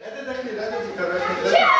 Ya te terminaste tu carrera.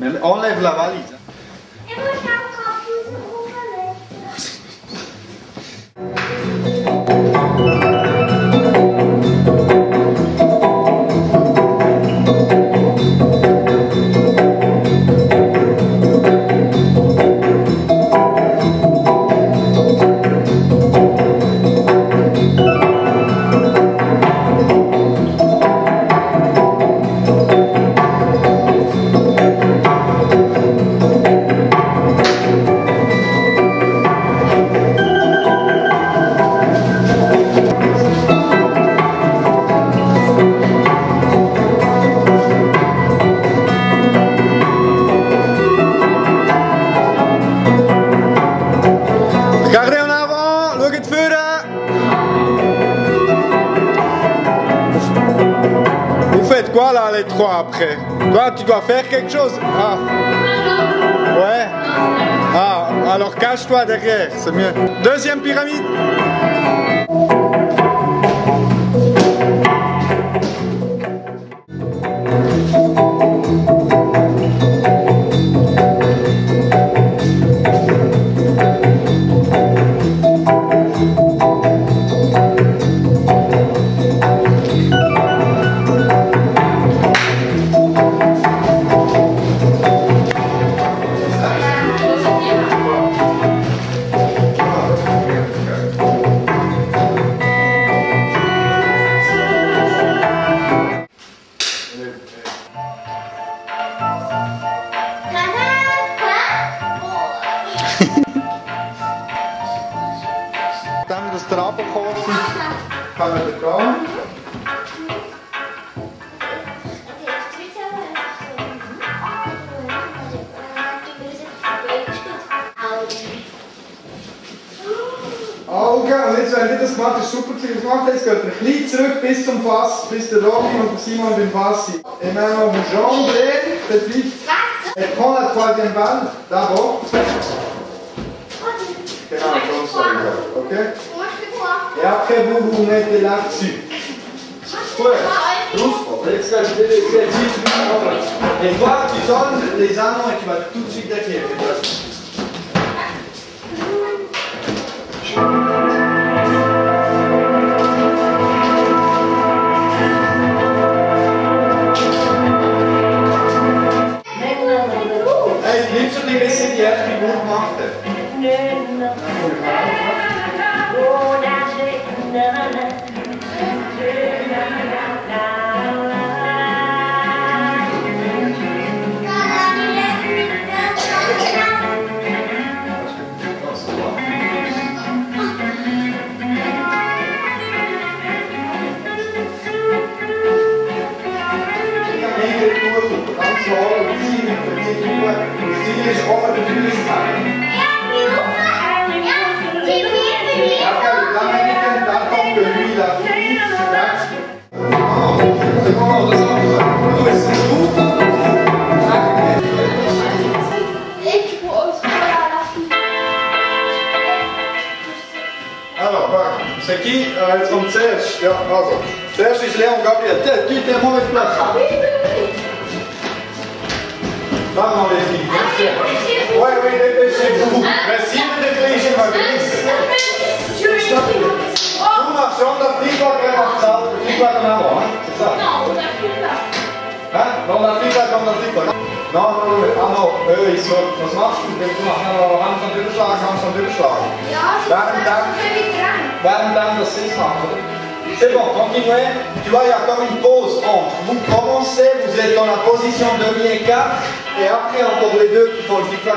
Mamy olej w lawalice. Toi tu dois faire quelque chose Ah. Ouais. Ah, alors cache-toi derrière, c'est mieux. Deuxième pyramide. Simon. Et maintenant, vous jonglez, vite. Et prends la troisième balle, d'abord. Genau, comme ça, les gars. ok Et après, vous vous mettez là-dessus. Ouais, doucement. Et toi, tu donnes les anneaux et tu vas tout de suite derrière. bien. Tête qui t'es mauvaise place. Maman, les filles, merci. Ouais, oui, dépêchez-vous. Merci de dépêcher ma vie. Nous marchons, on a pris quoi comme ça, on a pris quoi comme avant, hein, c'est ça Non, on a pris là. Hein Non, on a pris là comme on a pris quoi. Non, non, non, ah non, ey, so, was machst du? Willst du machen, aber haben schon durchschlagen, haben schon durchschlagen. Ja, sie sind dran. Werden dann das Sitz machen, oder? C'est bon, continuez. Tu vois, il y a comme une pause entre. Vous commencez, vous êtes dans la position demi-écart, et après encore les deux qui font le flic-flac.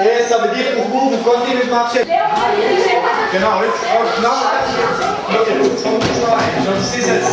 Et ça veut dire pour vous, vous continuez de marcher. Genau, jetzt oh, genau. Okay, noch ein. Schon ist jetzt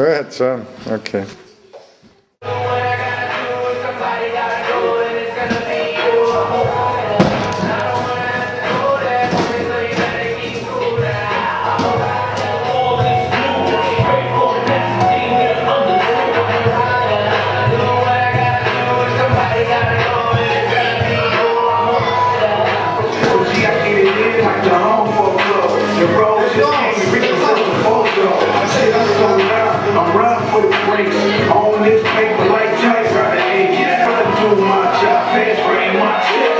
Go ahead, Sam. Okay. I'm for the brakes. On this paper like typewriter, ain't get out of my job. My chest.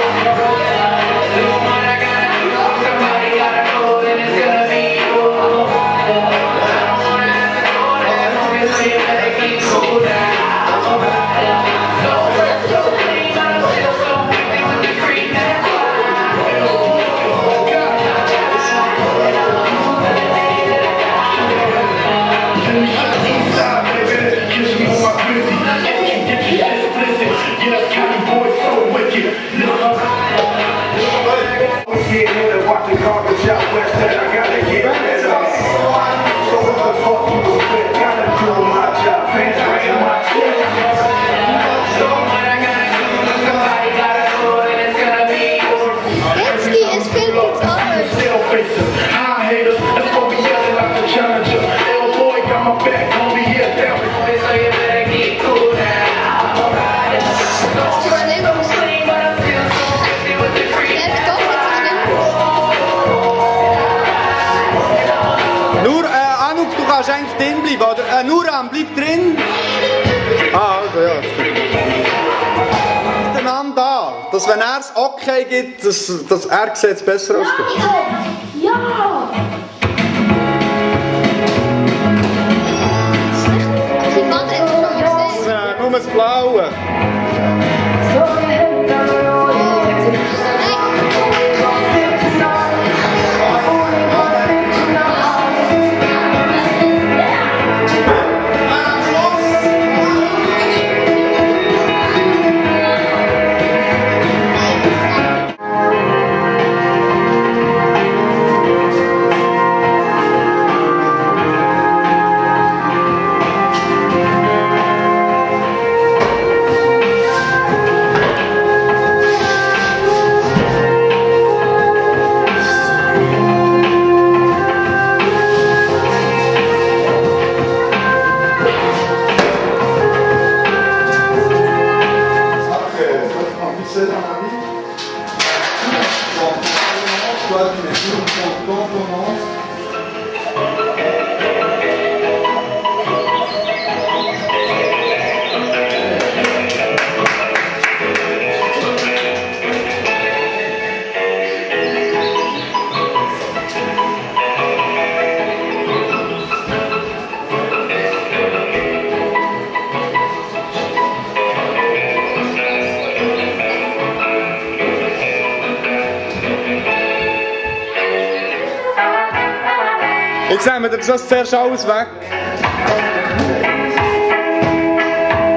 Kannst eigentlich drin bleiben, oder? Äh, Nuran, bleib drin. Ah, also ja. Miteinander da. Dass wenn er es okay gibt, dass, dass er sieht es besser aus. Ja! Mal Das gesehen. ist nur das Blaue. c'est dans la. Bon, quoi, mets tout, on commence. Jetzt nehmen wir das zuerst alles weg.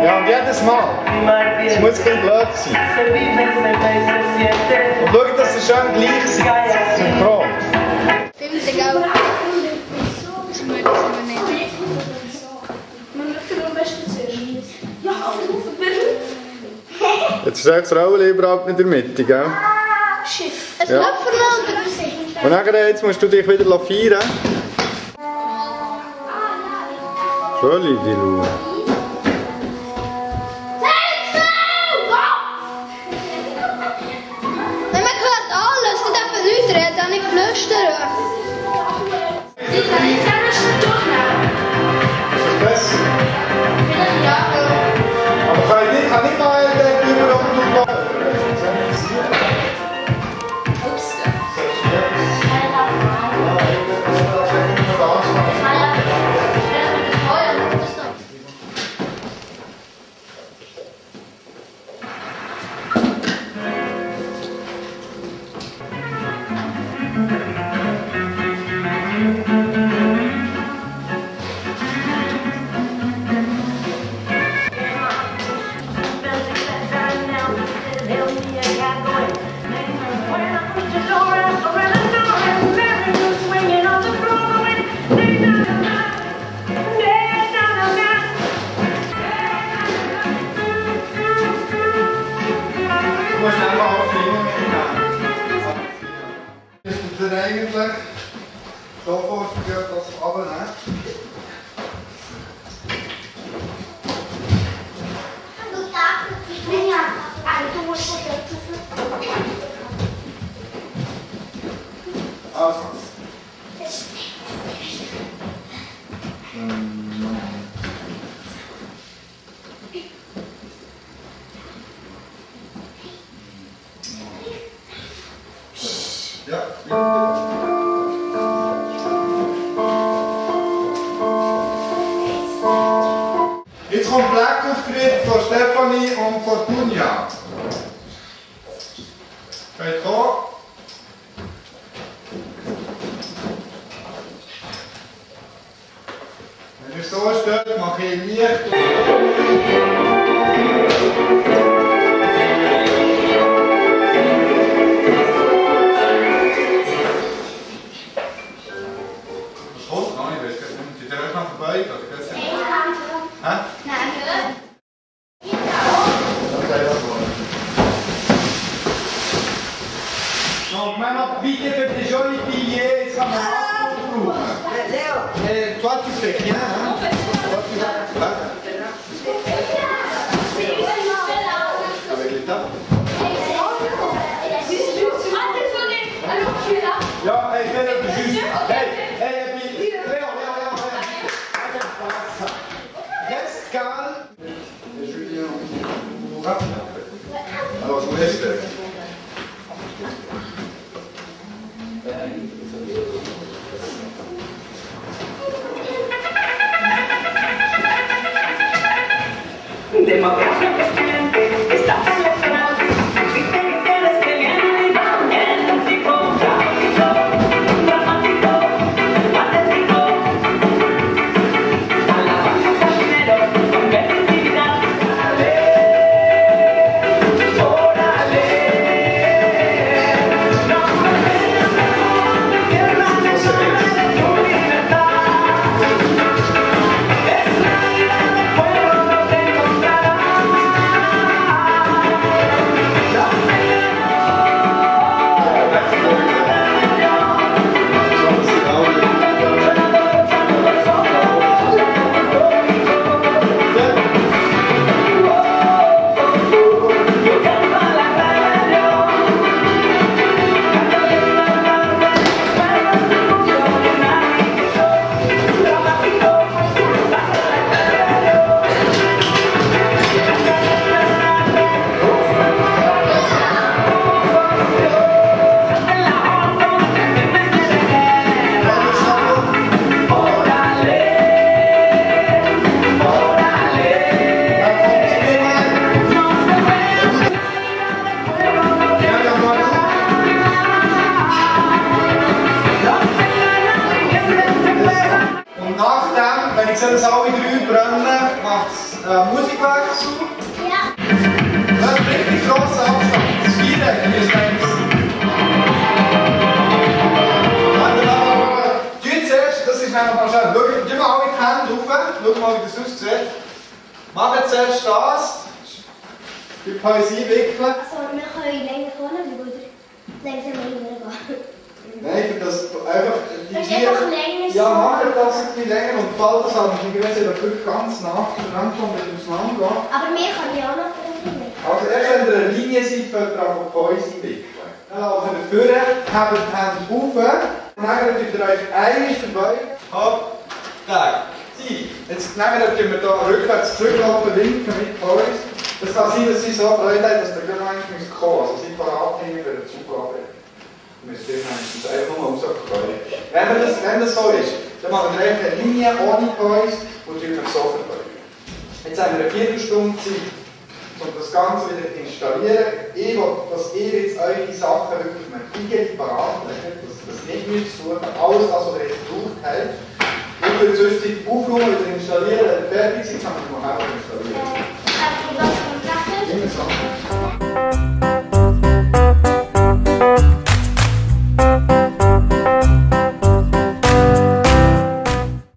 Ja, und jedes Mal. Es muss ein bisschen blöd sein. Und schau, dass es schön gleich sind. Synchron. Ich. Jetzt ist das Rollen überhaupt nicht in der Mitte, gell? Es Ja. läuft von unten. Und nachher jetzt musst du dich wieder feiern. 隔离的路。Fortunia. Kommen. Wenn ihr so steht, mache ich Licht. pick. Yeah. democrático. Die Poesie wickeln. Also, wir können länger vorne bleiben oder langsam rübergehen. Nein, für das einfach die Das einfach länger Ja, so. mach das ein bisschen länger und bald das haben die Gräser wirklich ganz nach zusammenkommen mit auseinander. Aber wir können ja auch noch vorne Also erst wenn ihr eine Linie seid, könnt ihr auch Poesie wickeln. Dann laufen wir vorne, habt die Hände auf, und dann tut ihr euch einmal verbeugen. Hopp, tak. Sie. Jetzt nehmen wir, wir da rückwärts zurücklaufen, winken mit uns. Das kann sein, dass sie so Freude haben, dass der eigentlich kommen muss. Also sie parat hängen für den Zug runter. Wir müssen meistens einfach nur rauskommen. Wenn, wir das, wenn das so ist, dann machen wir einfach eine Linie ohne Poise und tun wir so verbeugen. Jetzt haben wir eine Viertelstunde Zeit, um das Ganze wieder zu installieren. Ich will, dass ihr jetzt eure Sachen wirklich mit Igeli parat legt, dass ihr das nicht müsst suchen, alles was ihr jetzt gebraucht habt. Ich würde sonst die aufräumen, wieder installieren, wenn ihr fertig seid, kann man noch einfach installieren. で？